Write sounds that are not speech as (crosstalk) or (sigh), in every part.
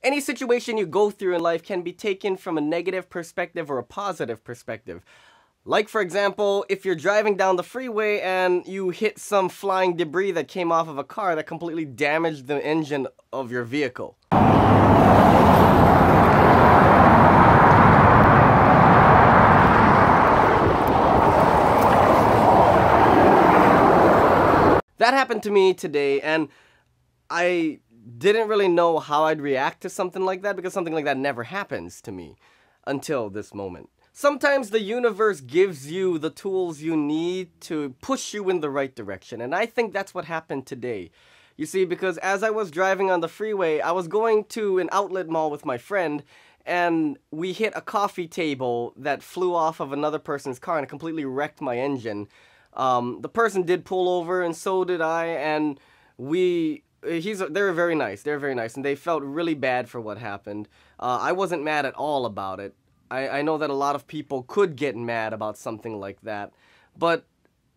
Any situation you go through in life can be taken from a negative perspective or a positive perspective. Like, for example, if you're driving down the freeway and you hit some flying debris that came off of a car that completely damaged the engine of your vehicle. That happened to me today, and I didn't really know how I'd react to something like that because something like that never happens to me until this moment. Sometimes the universe gives you the tools you need to push you in the right direction, and I think that's what happened today. You see, because as I was driving on the freeway, I was going to an outlet mall with my friend, and we hit a coffee table that flew off of another person's car and completely wrecked my engine. Um, the person did pull over, and so did I, and we. He's. They're very nice. They're very nice, and they felt really bad for what happened. Uh, I wasn't mad at all about it. I, I know that a lot of people could get mad about something like that, but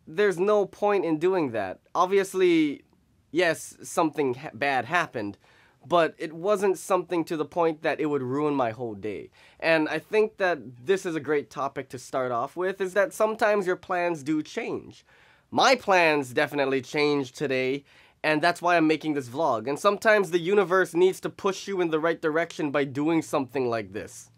there's no point in doing that. Obviously, yes, something ha- bad happened, but it wasn't something to the point that it would ruin my whole day. And I think that this is a great topic to start off with is that sometimes your plans do change. My plans definitely changed today, and that's why I'm making this vlog. And sometimes the universe needs to push you in the right direction by doing something like this.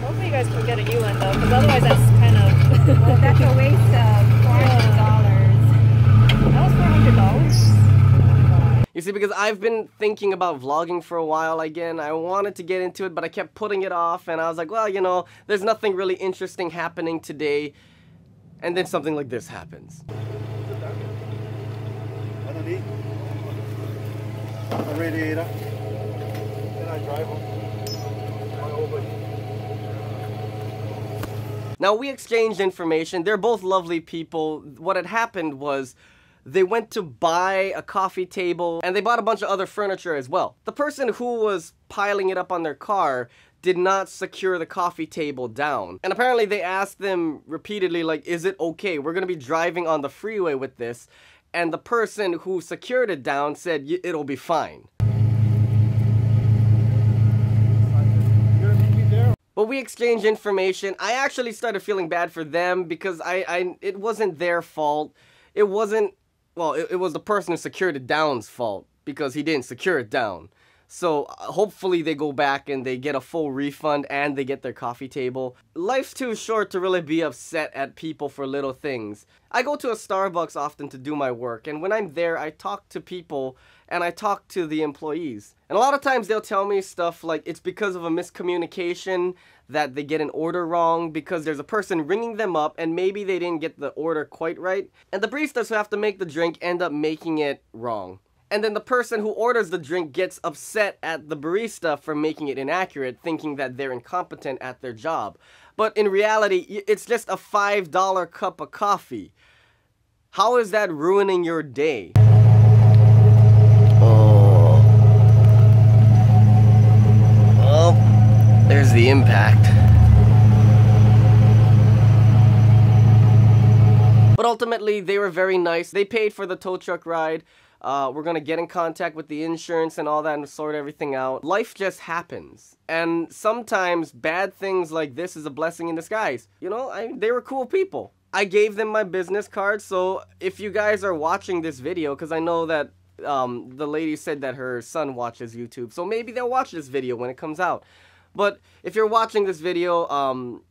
Hopefully you guys can get a UN though, because otherwise that's kind of. (laughs) Well, that's a waste of four hundred dollars. that was four hundred dollars. You see, because I've been thinking about vlogging for a while again. I wanted to get into it, but I kept putting it off, and I was like, well, you know, there's nothing really interesting happening today. And then something like this happens. Ang radiator. I drive. Now, we exchanged information. They're both lovely people. What had happened was they went to buy a coffee table and they bought a bunch of other furniture as well. The person who was piling it up on their car did not secure the coffee table down. And apparently they asked them repeatedly like, "Is it okay? We're to be driving on the freeway with this." And the person who secured it down said, "Y- "It'll be fine." Gonna? But we exchanged information. I actually started feeling bad for them because I, I it wasn't their fault. It wasn't well, it, it was the person who secured it down's fault because he didn't secure it down. So uh, hopefully they go back and they get a full refund and they get their coffee table. Life's too short to really be upset at people for little things. I go to a Starbucks often to do my work and when I'm there I talk to people and I talk to the employees. And a lot of times they'll tell me stuff like it's because of a miscommunication that they get an order wrong because there's a person ringing them up and maybe they didn't get the order quite right. And the baristas who have to make the drink end up making it wrong. And then the person who orders the drink gets upset at the barista for making it inaccurate, thinking that they're incompetent at their job. But in reality, it's just a $5 cup of coffee. How is that ruining your day? Oh. Oh, there's the impact. But ultimately, they were very nice. They paid for the tow truck ride. Uh, we're gonna get in contact with the insurance and all that and sort everything out. Life just happens, and sometimes bad things like this is a blessing in disguise. You know, I, they were cool people. I gave them my business card, so if you guys are watching this video, because I know that um, the lady said that her son watches YouTube, so maybe they'll watch this video when it comes out. But if you're watching this video, um,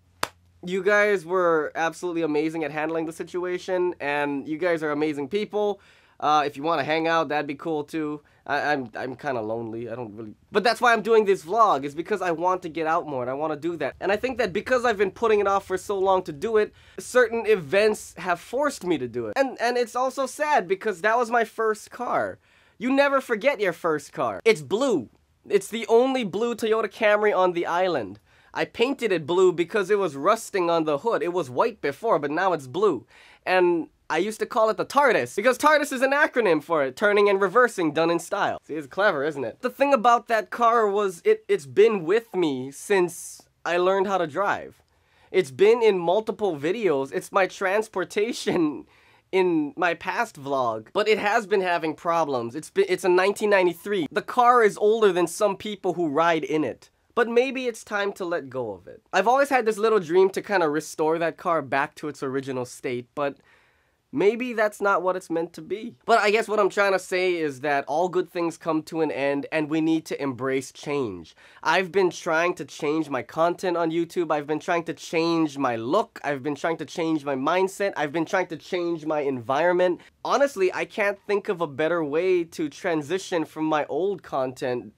you guys were absolutely amazing at handling the situation, and you guys are amazing people. Uh, if you want to hang out, that'd be cool too. I, I'm I'm kind of lonely. I don't really, but that's why I'm doing this vlog. Is because I want to get out more and I want to do that. And I think that because I've been putting it off for so long to do it, certain events have forced me to do it. And and it's also sad because that was my first car. You never forget your first car. It's blue. It's the only blue Toyota Camry on the island. I painted it blue because it was rusting on the hood. It was white before, but now it's blue. And I used to call it the TARDIS because TARDIS is an acronym for it, turning and reversing done in style. See, it's clever, isn't it? The thing about that car was it it's been with me since I learned how to drive. It's been in multiple videos. It's my transportation (laughs) in my past vlog, but it has been having problems. It's been it's a 1993. The car is older than some people who ride in it. But maybe it's time to let go of it. I've always had this little dream to kind of restore that car back to its original state, but maybe that's not what it's meant to be. But I guess what I'm trying to say is that all good things come to an end and we need to embrace change. I've been trying to change my content on YouTube. I've been trying to change my look. I've been trying to change my mindset. I've been trying to change my environment. Honestly, I can't think of a better way to transition from my old content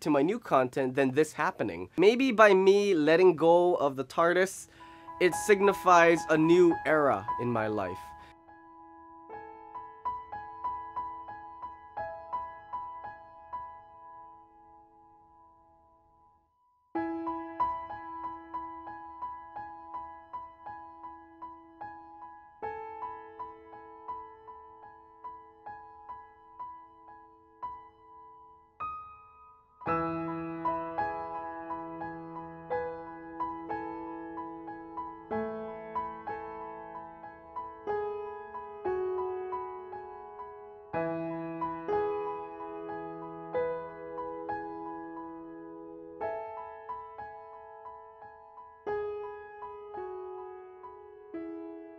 to my new content than this happening. Maybe by me letting go of the TARDIS, it signifies a new era in my life.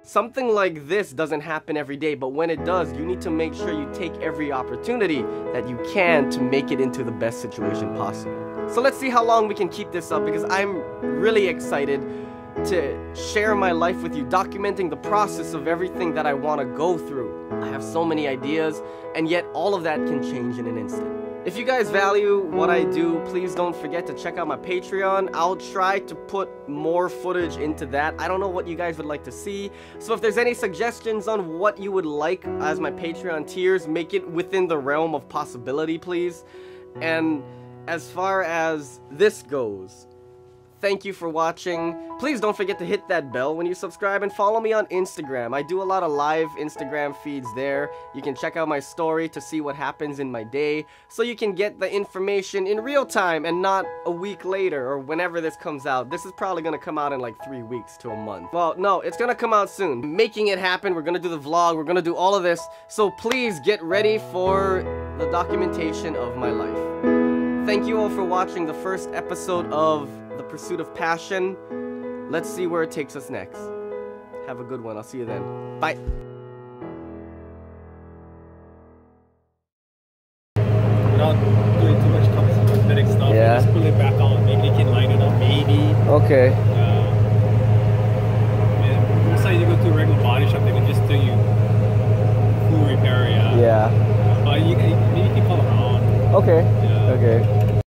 Something like this doesn't happen every day, but when it does, you need to make sure you take every opportunity that you can to make it into the best situation possible. So let's see how long we can keep this up because I'm really excited to share my life with you, documenting the process of everything that I want to go through. I have so many ideas, and yet all of that can change in an instant. If you guys value what I do, please don't forget to check out my Patreon. I'll try to put more footage into that. I don't know what you guys would like to see. So if there's any suggestions on what you would like as my Patreon tiers, make it within the realm of possibility, please. And as far as this goes, Thank you for watching. Please don't forget to hit that bell when you subscribe and follow me on Instagram. I do a lot of live Instagram feeds there. You can check out my story to see what happens in my day so you can get the information in real time and not a week later or whenever this comes out. This is probably going to come out in like three weeks to a month. Well, no, it's going to come out soon. Making it happen. We're going to do the vlog. We're going to do all of this. So please get ready for the documentation of my life. Thank you all for watching the first episode of pursuit of passion. Let's see where it takes us next. Have a good one. I'll see you then. Bye. Without doing too much cosmetic stuff, Yeah. just pull it back on. Maybe they can line it up. Maybe. Okay.